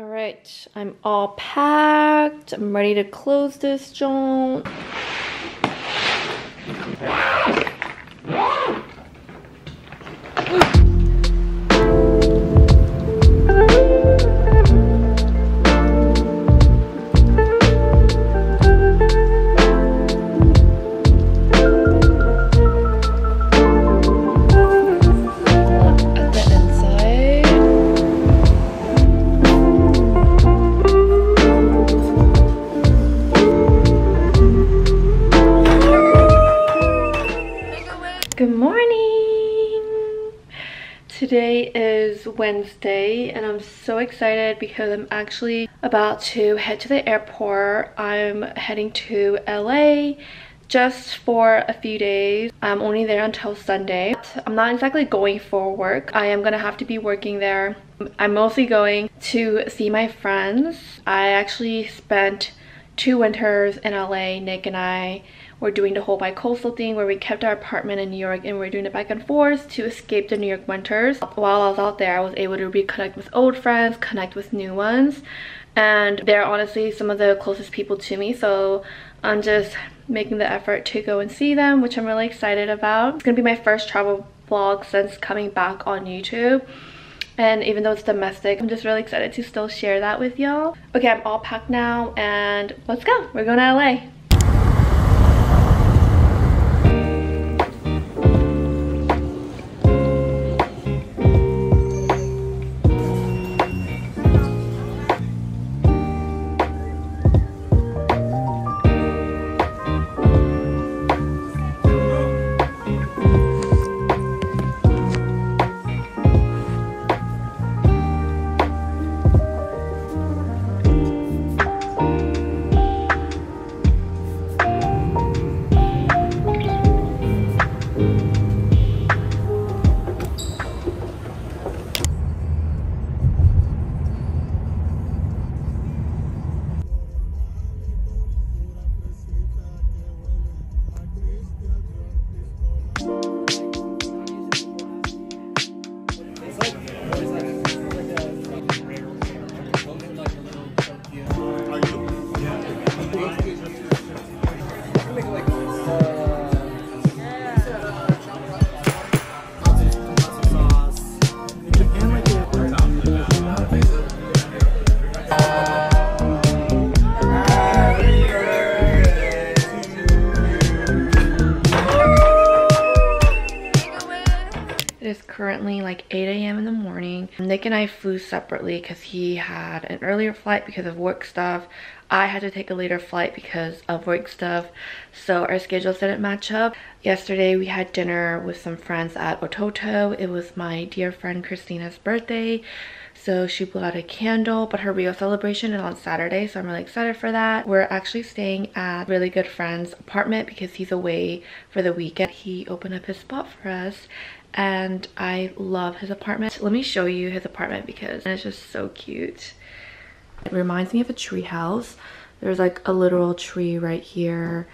All right, I'm all packed. I'm ready to close this joint. Is Wednesday and I'm so excited because I'm actually about to head to the airport. I'm heading to LA just for a few days. I'm only there until Sunday. I'm not exactly going for work. I am gonna have to be working there. I'm mostly going to see my friends. I actually spent two winters in LA, Nick and I were doing the whole bi-coastal thing where we kept our apartment in New York and we are doing it back and forth to escape the New York winters. While I was out there, I was able to reconnect with old friends, connect with new ones, and they're honestly some of the closest people to me, so I'm just making the effort to go and see them, which I'm really excited about. It's gonna be my first travel vlog since coming back on YouTube. And even though it's domestic, I'm just really excited to still share that with y'all. Okay, I'm all packed now and let's go. We're going to LA. Currently like 8 a.m. in the morning. Nick and I flew separately because he had an earlier flight because of work stuff. I had to take a later flight because of work stuff. So our schedules didn't match up. Yesterday we had dinner with some friends at Ototo. It was my dear friend Christina's birthday. So she blew out a candle, but her Rio celebration is on Saturday, so I'm really excited for that. We're actually staying at really good friend's apartment because he's away for the weekend. He opened up his spot for us and I love his apartment. Let me show you his apartment because it's just so cute. It reminds me of a tree house. There's like a literal tree right here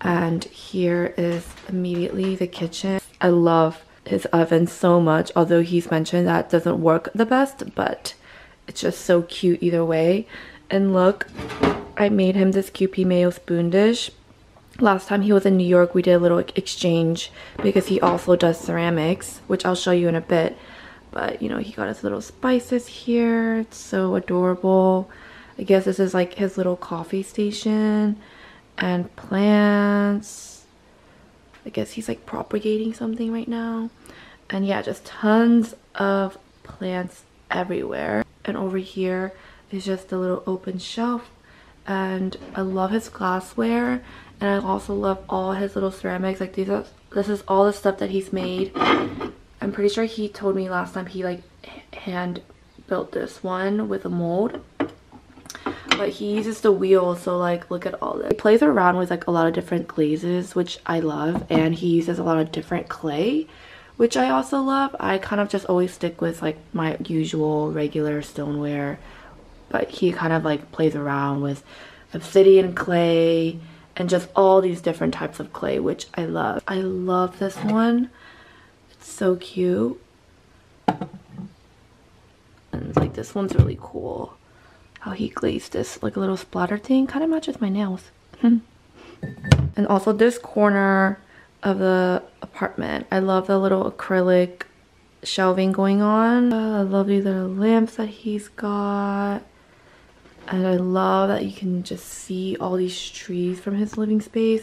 and here is immediately the kitchen. I love his oven so much although he's mentioned that doesn't work the best but it's just so cute either way and look I made him this Kewpie mayo spoon dish last time he was in New York we did a little exchange because he also does ceramics which I'll show you in a bit but you know he got his little spices here it's so adorable I guess this is like his little coffee station and plants I guess he's like propagating something right now. And yeah, just tons of plants everywhere. And over here is just a little open shelf. And I love his glassware. And I also love all his little ceramics. Like these are, this is all the stuff that he's made. I'm pretty sure he told me last time he like hand built this one with a mold. But he uses the wheel so like look at all this. He plays around with like a lot of different glazes which i love. And he uses a lot of different clay which i also love. I kind of just always stick with like my usual regular stoneware. But he kind of like plays around with obsidian clay and just all these different types of clay which i love i love this one it's so cute and like this one's really cool how he glazed this like a little splatter thing. Kind of matches my nails. and also this corner of the apartment. I love the little acrylic shelving going on. Uh, I love these little lamps that he's got. And I love that you can just see all these trees from his living space.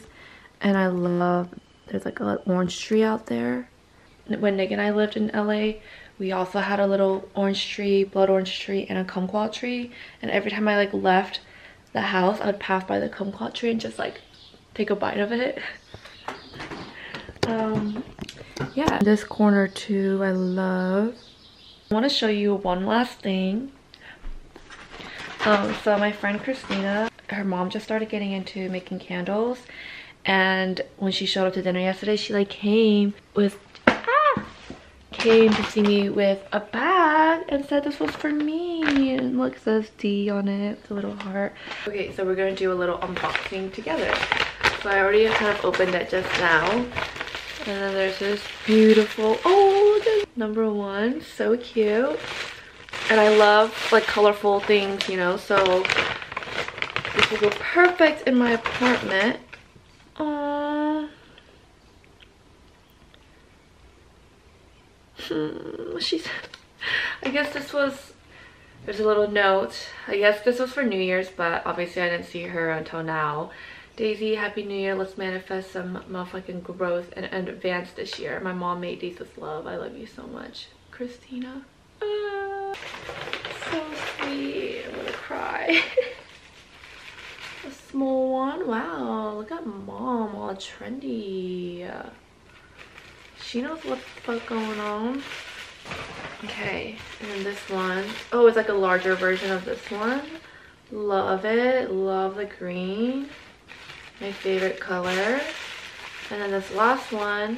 And I love, there's like an orange tree out there. When Nick and I lived in LA, we also had a little orange tree, blood orange tree, and a kumquat tree. And every time I like left the house, I would pass by the kumquat tree and just like take a bite of it. um, yeah, this corner too, I love. I want to show you one last thing. Um, so my friend Christina, her mom just started getting into making candles. And when she showed up to dinner yesterday, she like came with ah, came to see me with a bag and said this was for me. And look, says D on it. It's a little heart. Okay, so we're gonna do a little unboxing together. So I already kind of opened it just now. And then there's this beautiful, oh, number one, so cute and I love like colorful things, you know, so this will go perfect in my apartment. Aww. Hmm, she's, I guess this was, there's a little note. I guess this was for New Year's, but obviously I didn't see her until now. Daisy, Happy New Year. Let's manifest some motherfucking growth and, and advance this year. My mom made these with love. I love you so much. Christina. Uh, so sweet. I'm gonna cry. a small one. Wow, look at mom all trendy. She knows what the fuck going on. Okay, and then this one. Oh, it's like a larger version of this one. Love it. Love the green. My favorite color. And then this last one.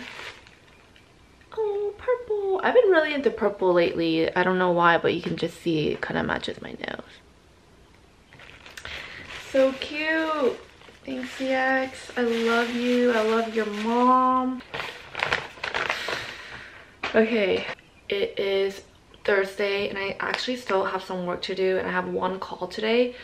I've been really into purple lately. I don't know why, but you can just see it kind of matches my nails. So cute. Thanks, CX. I love you. I love your mom. Okay, it is Thursday and I actually still have some work to do and I have one call today.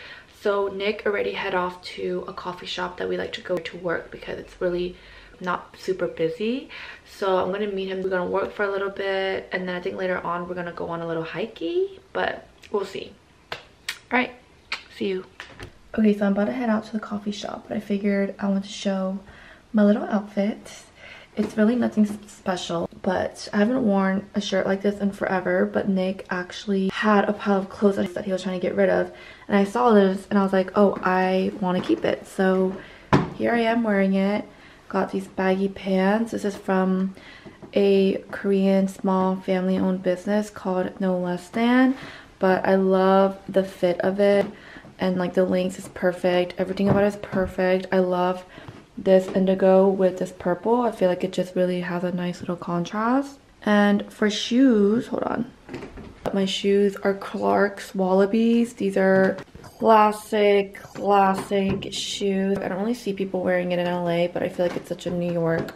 So Nick already head off to a coffee shop that we like to go to work because it's really not super busy. So i'm gonna meet him. We're gonna work for a little bit and then i think later on we're gonna go on a little hikey but we'll see. All right see you. Okay so i'm about to head out to the coffee shop but i figured i want to show my little outfit. It's really nothing special but i haven't worn a shirt like this in forever but nick actually had a pile of clothes that he was trying to get rid of and i saw this and i was like oh i want to keep it. So here i am wearing it got these baggy pants. This is from a Korean small family owned business called No Less Than. But I love the fit of it and like the length is perfect. Everything about it is perfect. I love this indigo with this purple. I feel like it just really has a nice little contrast. And for shoes, hold on. My shoes are Clarks Wallabees. These are classic, classic shoe. I don't really see people wearing it in LA, but I feel like it's such a New York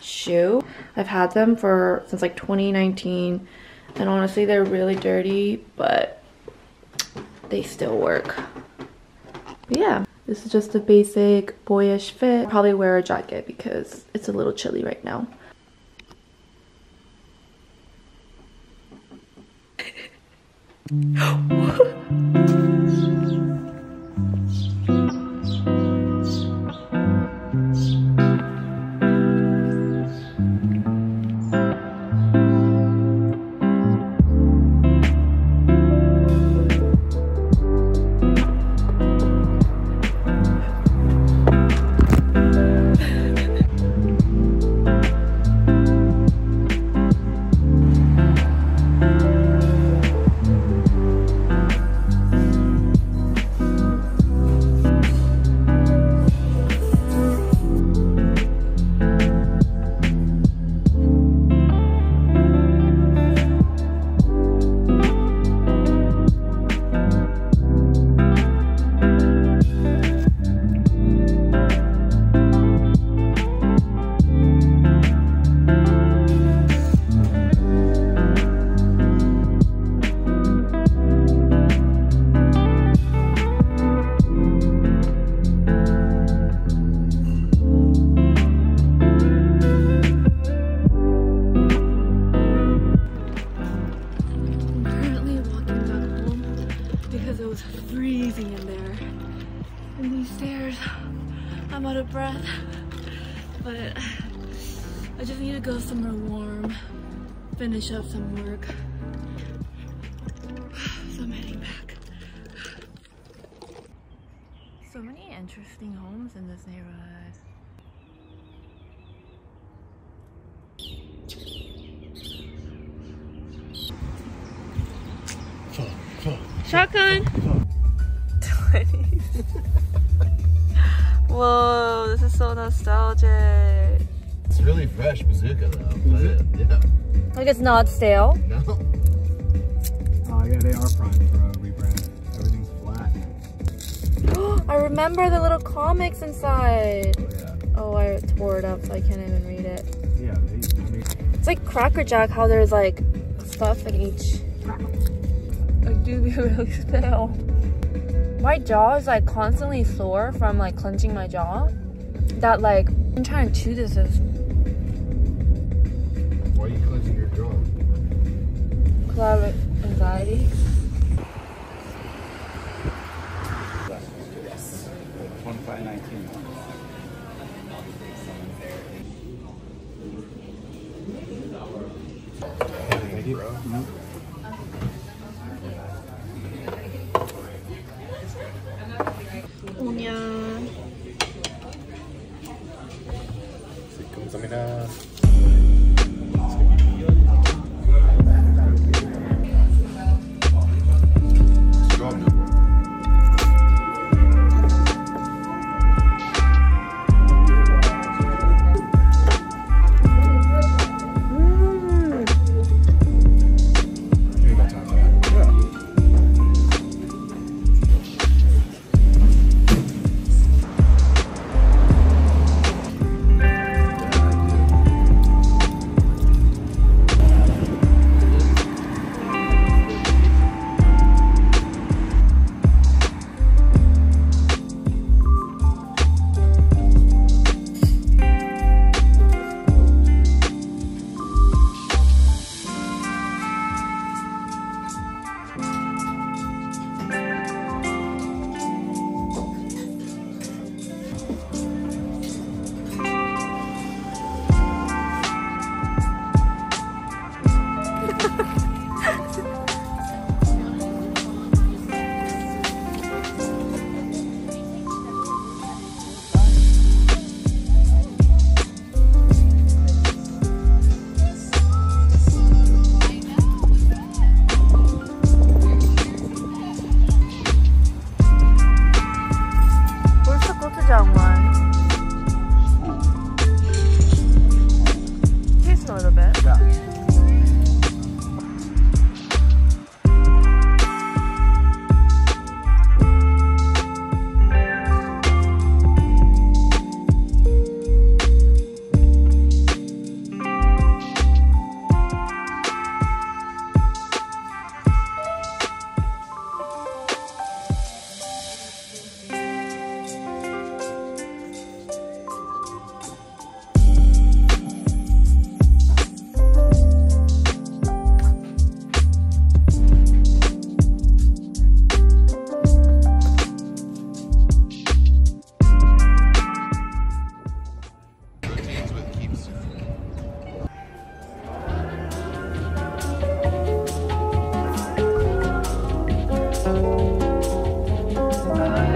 shoe. I've had them for since like 2019 and honestly they're really dirty, but they still work. But yeah, this is just a basic boyish fit. I'll probably wear a jacket because it's a little chilly right now. Go somewhere warm, finish up some work. So I'm heading back. So many interesting homes in this neighborhood. Shotgun! Whoa, this is so nostalgic. It's really fresh bazooka though. Is it? Yeah. Like it's not stale. No. Oh yeah, they are primed for a rebrand. Everything's flat. I remember the little comics inside. Oh yeah. Oh, I tore it up so I can't even read it. Yeah, they, I mean, It's like Cracker Jack, how there's like stuff in each. I do get really stale. My jaw is like constantly sore from like clenching my jaw. That like I'm trying to chew this is climate anxiety. Yes. Bye.